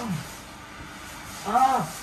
아. 아.